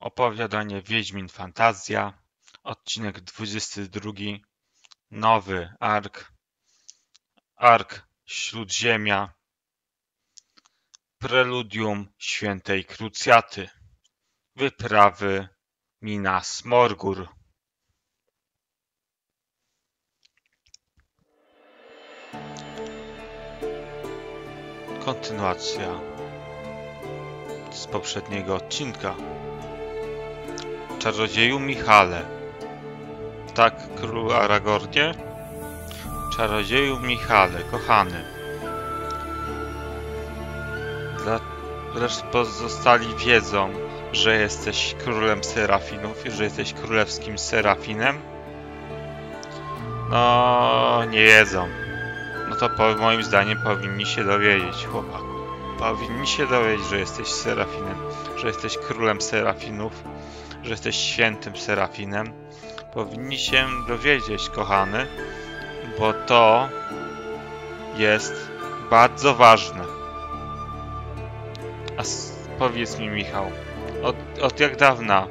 Opowiadanie Wiedźmin Fantazja, odcinek 22, nowy ark, ark Śródziemia, preludium świętej krucjaty, wyprawy Minas Morgul. Kontynuacja z poprzedniego odcinka. Czarodzieju Michale. Tak, król Aragornie? Czarodzieju Michale, kochany. Lecz pozostali wiedzą, że jesteś królem Serafinów i że jesteś królewskim Serafinem? No, nie wiedzą. No to po, moim zdaniem powinni się dowiedzieć, chłopak. Powinni się dowiedzieć, że jesteś Serafinem, że jesteś królem Serafinów, że jesteś świętym Serafinem. Powinni się dowiedzieć, kochany, bo to jest bardzo ważne. A powiedz mi, Michał, od, od jak dawna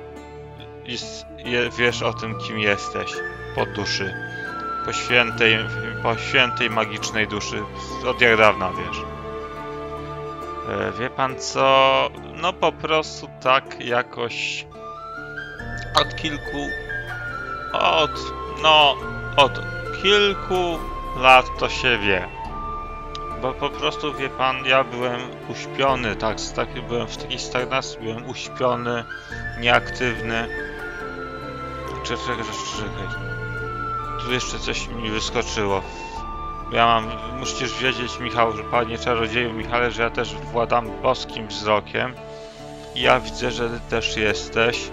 jest, je, wiesz o tym, kim jesteś po duszy? Po świętej, po świętej magicznej duszy. Od jak dawna wiesz? E, wie pan co? No po prostu tak jakoś od kilku od no od kilku lat to się wie. Bo po prostu wie pan, ja byłem uśpiony, tak, tak byłem w takiej stagnacji, byłem uśpiony, nieaktywny. Czekaj, czekaj, czekaj. Tu jeszcze coś mi wyskoczyło. Ja mam, musisz wiedzieć Michał, że panie czarodzieju Michale, że ja też władam boskim wzrokiem. I ja widzę, że ty też jesteś.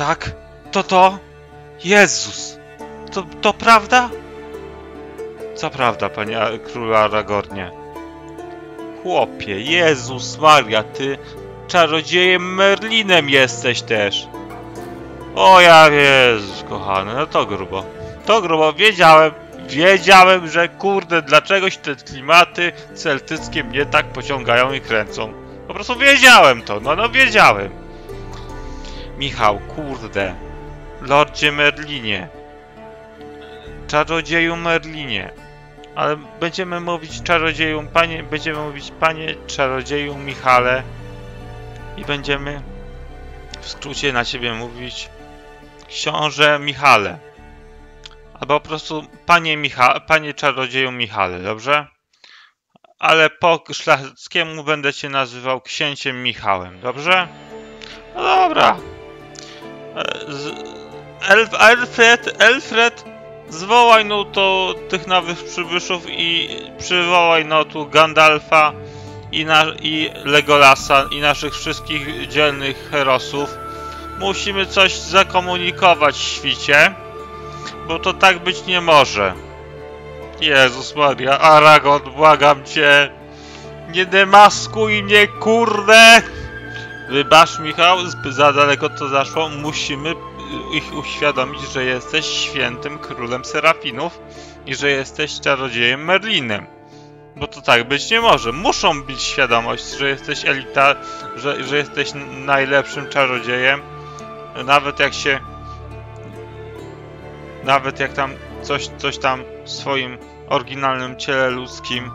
Tak? To to? Jezus! To, to prawda? Co prawda, panie królu Aragornie? Chłopie, Jezus Maria, ty czarodziejem Merlinem jesteś też. O ja Jezus, kochany, no to grubo. To grubo, wiedziałem, wiedziałem, że kurde, dlaczegoś te klimaty celtyckie mnie tak pociągają i kręcą. Po prostu wiedziałem to, no no wiedziałem. Michał, kurde. Lordzie Merlinie. Czarodzieju Merlinie. Ale będziemy mówić czarodzieju, panie, będziemy mówić panie czarodzieju Michale. I będziemy w skrócie na ciebie mówić książę Michale. Albo po prostu panie, Micha panie czarodzieju Michale, dobrze? Ale po szlacheckiemu będę cię nazywał księciem Michałem, dobrze? No dobra. Z Elf Alfred, Alfred, zwołaj no to tych nowych przybyszów i przywołaj no tu Gandalfa i, na, i Legolasa i naszych wszystkich dzielnych herosów. Musimy coś zakomunikować świcie, bo to tak być nie może. Jezus Maria, Aragon, błagam cię, nie demaskuj mnie, kurde! Wybacz, Michał, za daleko to zaszło. Musimy ich uświadomić, że jesteś świętym królem Serafinów i że jesteś czarodziejem Merlinem. Bo to tak być nie może. Muszą mieć świadomość, że jesteś elita, że, że jesteś najlepszym czarodziejem. Nawet jak się... Nawet jak tam coś, coś tam w swoim oryginalnym ciele ludzkim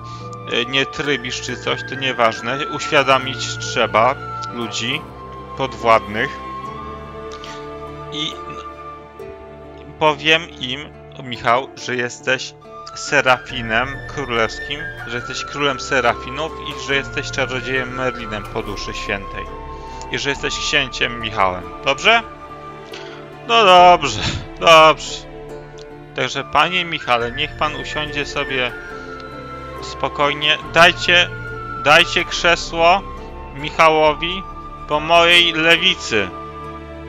nie trybisz czy coś, to nieważne. Uświadomić trzeba ludzi podwładnych i powiem im, Michał, że jesteś Serafinem królewskim, że jesteś królem Serafinów i że jesteś czarodziejem Merlinem po duszy świętej. I że jesteś księciem Michałem. Dobrze? No dobrze, dobrze. Także panie Michale, niech pan usiądzie sobie spokojnie. Dajcie, dajcie krzesło Michałowi po mojej lewicy.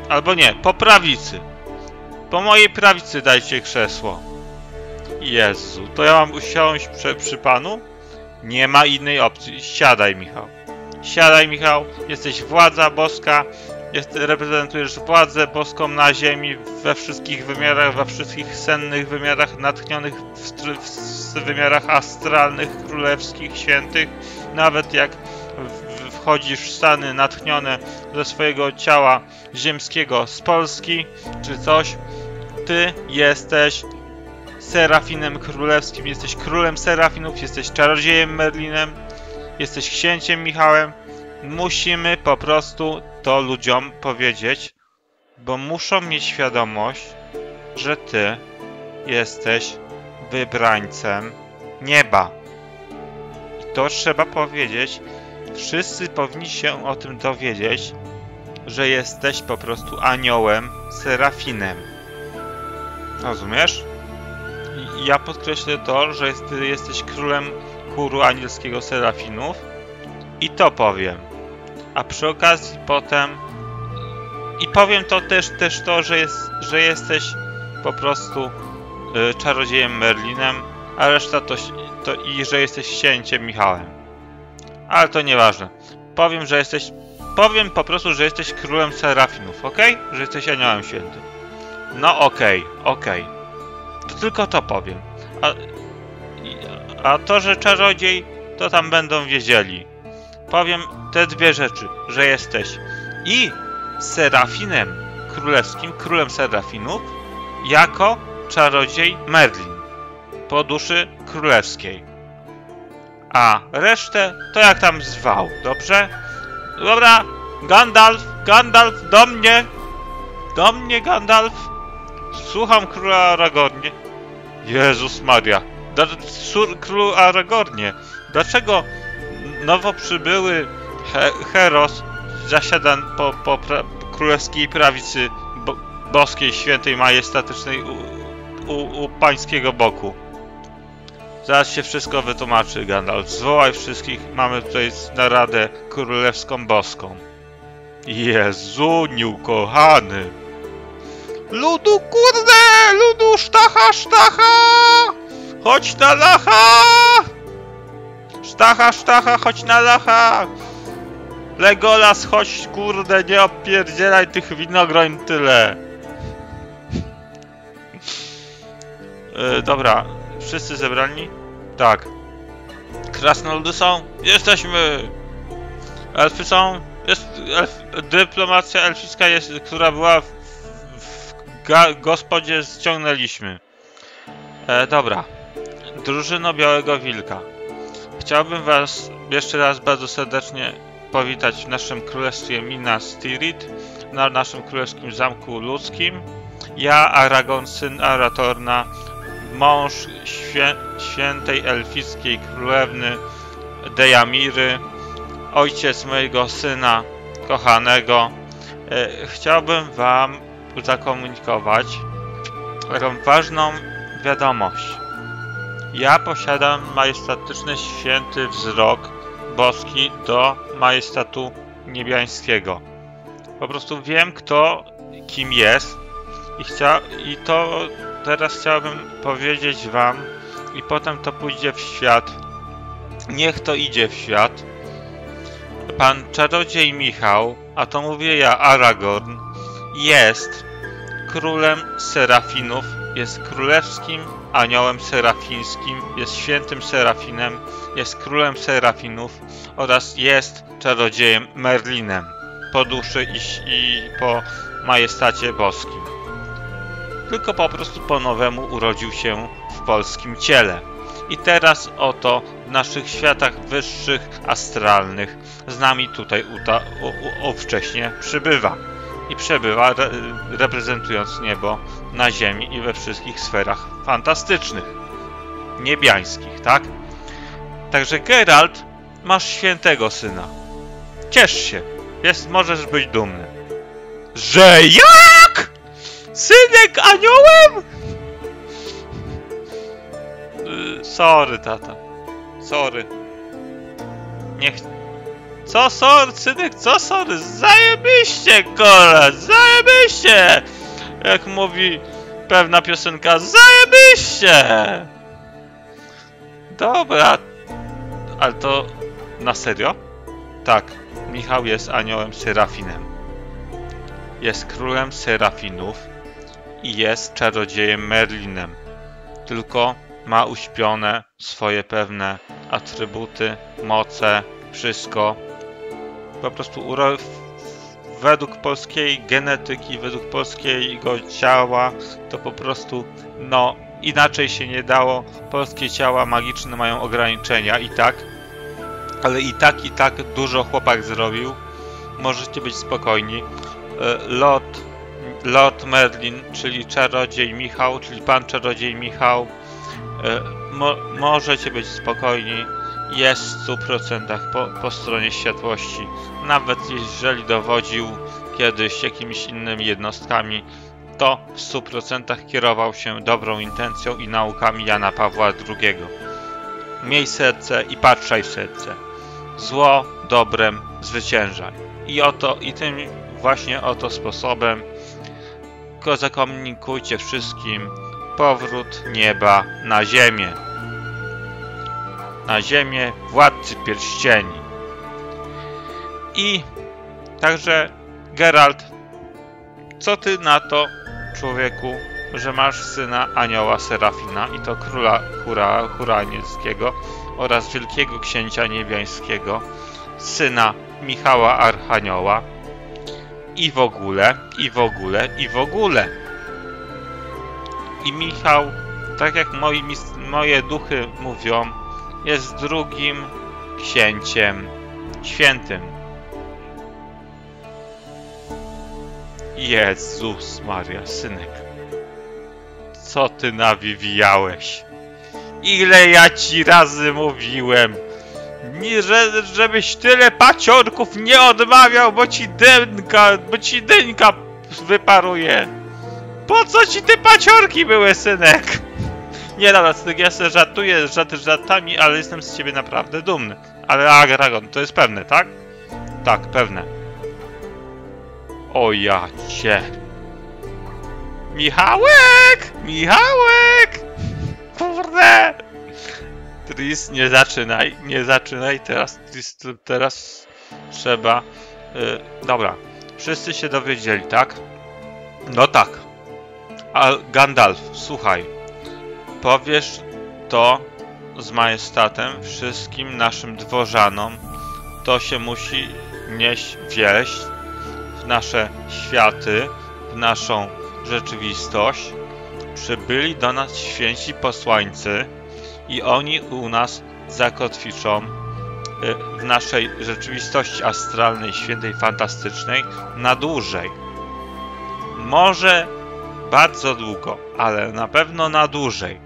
Albo nie, po prawicy. Po mojej prawicy dajcie krzesło. Jezu, to ja mam usiąść przy, przy panu? Nie ma innej opcji. Siadaj, Michał. Siadaj, Michał. Jesteś władza boska. Jest, reprezentujesz władzę boską na ziemi we wszystkich wymiarach, we wszystkich sennych wymiarach, natchnionych w, w wymiarach astralnych, królewskich, świętych. Nawet jak wchodzisz w stany natchnione ze swojego ciała ziemskiego z Polski, czy coś, ty jesteś serafinem królewskim, jesteś królem serafinów, jesteś czarodziejem Merlinem, jesteś księciem Michałem. Musimy po prostu to ludziom powiedzieć, bo muszą mieć świadomość, że ty jesteś wybrańcem nieba. I to trzeba powiedzieć. Wszyscy powinni się o tym dowiedzieć, że jesteś po prostu aniołem, serafinem. Rozumiesz? I ja podkreślę to, że ty jesteś królem chóru anielskiego serafinów i to powiem. A przy okazji potem i powiem to też, też to, że, jest, że jesteś po prostu y, czarodziejem Merlinem, a reszta to, to i że jesteś księciem Michałem. Ale to nieważne. Powiem, że jesteś. Powiem po prostu, że jesteś królem serafinów, ok? Że jesteś aniołem świętym. No okej, okay, okej. Okay. To tylko to powiem. A, a to, że czarodziej, to tam będą wiedzieli. Powiem te dwie rzeczy, że jesteś i serafinem królewskim, królem serafinów, jako czarodziej Merlin po duszy królewskiej. A resztę to jak tam zwał, dobrze? Dobra, Gandalf, Gandalf, do mnie! Do mnie, Gandalf! Słucham króla Aragornie. Jezus Maria, Sur, królu Aragornie, dlaczego nowo przybyły He Heros zasiada po, po pra królewskiej prawicy bo boskiej, świętej, majestatycznej u, u, u pańskiego boku? Zaraz się wszystko wytłumaczy, Gandalf. Zwołaj wszystkich, mamy tutaj naradę królewską boską. Jezuniu kochany! Ludu kurde! Ludu sztacha, sztacha! Chodź na lacha! Sztacha, sztacha, chodź na lacha! Legolas, chodź kurde, nie opierdzielaj tych winogroń tyle! Yy, dobra, wszyscy zebrani? Tak. Krasnoludy są? Jesteśmy! Elfy są? Jest elf, dyplomacja elficka, jest, która była w, w ga, gospodzie, ściągnęliśmy. E, dobra. Drużyno Białego Wilka. Chciałbym was jeszcze raz bardzo serdecznie powitać w naszym królestwie Minas Tirith, na naszym królewskim zamku ludzkim. Ja, Aragon, syn Aratorna, mąż świę świętej elfickiej królewny Dejamiry, ojciec mojego syna kochanego. E, chciałbym wam zakomunikować taką ważną wiadomość. Ja posiadam majestatyczny święty wzrok boski do majestatu niebiańskiego. Po prostu wiem, kto kim jest i, chcia, i to teraz chciałbym powiedzieć wam i potem to pójdzie w świat. Niech to idzie w świat. Pan czarodziej Michał, a to mówię ja, Aragorn, jest królem serafinów, jest królewskim aniołem serafińskim, jest świętym serafinem, jest królem serafinów oraz jest czarodziejem Merlinem po duszy i, i po majestacie boskim. Tylko po prostu po nowemu urodził się w polskim ciele. I teraz oto w naszych światach wyższych, astralnych z nami tutaj uta, przybywa. I przebywa re, reprezentując niebo na ziemi i we wszystkich sferach fantastycznych. Niebiańskich, tak? Także Geralt, masz świętego syna. Ciesz się. Jest, możesz być dumny. Że jak? Synek aniołem? Y, sorry, tata. Sorry. Niech... Co sorry, synek? Co sorry? Zajebiście, kola! Zajebiście! Jak mówi pewna piosenka, zajebiście! Dobra. Ale to na serio? Tak. Michał jest aniołem Serafinem. Jest królem Serafinów i jest czarodziejem Merlinem. Tylko ma uśpione swoje pewne atrybuty, moce, wszystko po prostu uro... według polskiej genetyki, według polskiego ciała, to po prostu no inaczej się nie dało. Polskie ciała magiczne mają ograniczenia i tak, ale i tak i tak dużo chłopak zrobił. Możecie być spokojni. E, Lord, Lord Merlin, czyli czarodziej Michał, czyli pan czarodziej Michał, e, mo, możecie być spokojni. Jest w 100% po, po stronie światłości. Nawet jeżeli dowodził kiedyś jakimiś innymi jednostkami, to w 100% kierował się dobrą intencją i naukami Jana Pawła II. Miej serce i patrzaj w serce. Zło dobrem zwyciężaj. I oto, i tym właśnie oto sposobem zakomunikujcie wszystkim powrót nieba na ziemię. Na ziemię władcy pierścieni. I także Geralt, co ty na to, człowieku, że masz syna anioła Serafina i to króla Hura, Huranieckiego oraz wielkiego księcia niebiańskiego, syna Michała Archanioła i w ogóle, i w ogóle, i w ogóle. I Michał, tak jak moi, moje duchy mówią, jest drugim księciem świętym. Jezus Maria, synek. Co ty nawiwijałeś? Ile ja ci razy mówiłem, że, żebyś tyle paciorków nie odmawiał, bo ci dęka, bo ci dęka wyparuje. Po co ci te paciorki były, synek? Nie dobra, synek, ja sobie żartuję żarty żartami, ale jestem z ciebie naprawdę dumny. Ale Aragon, to jest pewne, tak? Tak, pewne. O ja cię. Michałek! Michałek! Kurde! Tris, nie zaczynaj, nie zaczynaj teraz, Tris, teraz trzeba... Y, dobra, wszyscy się dowiedzieli, tak? No tak. A Gandalf, słuchaj, powiesz to z majestatem wszystkim naszym dworzanom, to się musi nieść wieść w nasze światy, w naszą rzeczywistość. Przybyli do nas święci posłańcy i oni u nas zakotwiczą y, w naszej rzeczywistości astralnej, świętej, fantastycznej na dłużej. Może bardzo długo, ale na pewno na dłużej.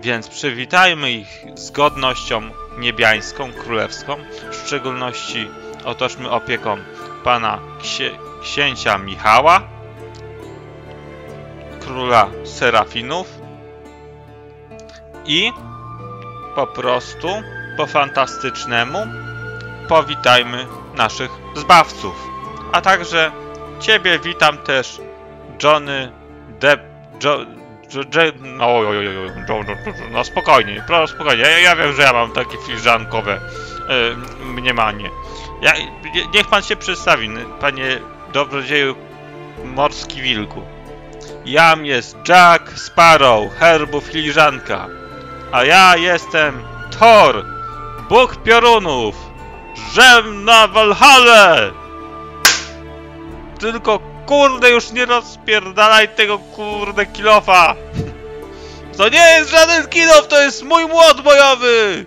Więc przywitajmy ich z godnością niebiańską, królewską, w szczególności otoczmy opieką pana księ księcia Michała, króla Serafinów i po prostu po fantastycznemu powitajmy naszych zbawców. A także Ciebie witam też, Johnny Depp. Jo, jo, no, oj, oj, oj, jo, jo, no spokojnie, pro, spokojnie. Ja, ja wiem, że ja mam takie filiżankowe y, mniemanie. Ja, nie- niech pan się przedstawi, panie dobrodzieju morski wilku. Jam jest Jack Sparrow, herbu filiżanka. A ja jestem Thor, Bóg piorunów. Żem na Valhalla! Tylko kurde już nie rozpierdalaj tego kurde kilofa! To nie jest żaden kilof, to jest mój młot bojowy!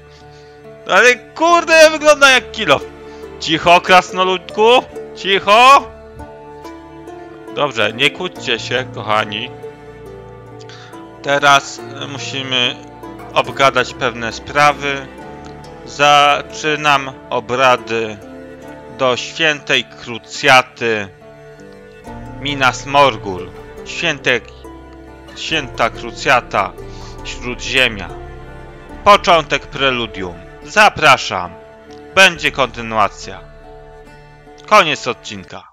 Ale kurde wygląda jak kilof. Cicho, krasnoludku! Cicho! Dobrze, nie kłóćcie się, kochani. Teraz e, musimy obgadać pewne sprawy. Zaczynam obrady do świętej krucjaty Minas Morgul. Święte, święta krucjata Śródziemia. Początek preludium. Zapraszam. Będzie kontynuacja. Koniec odcinka.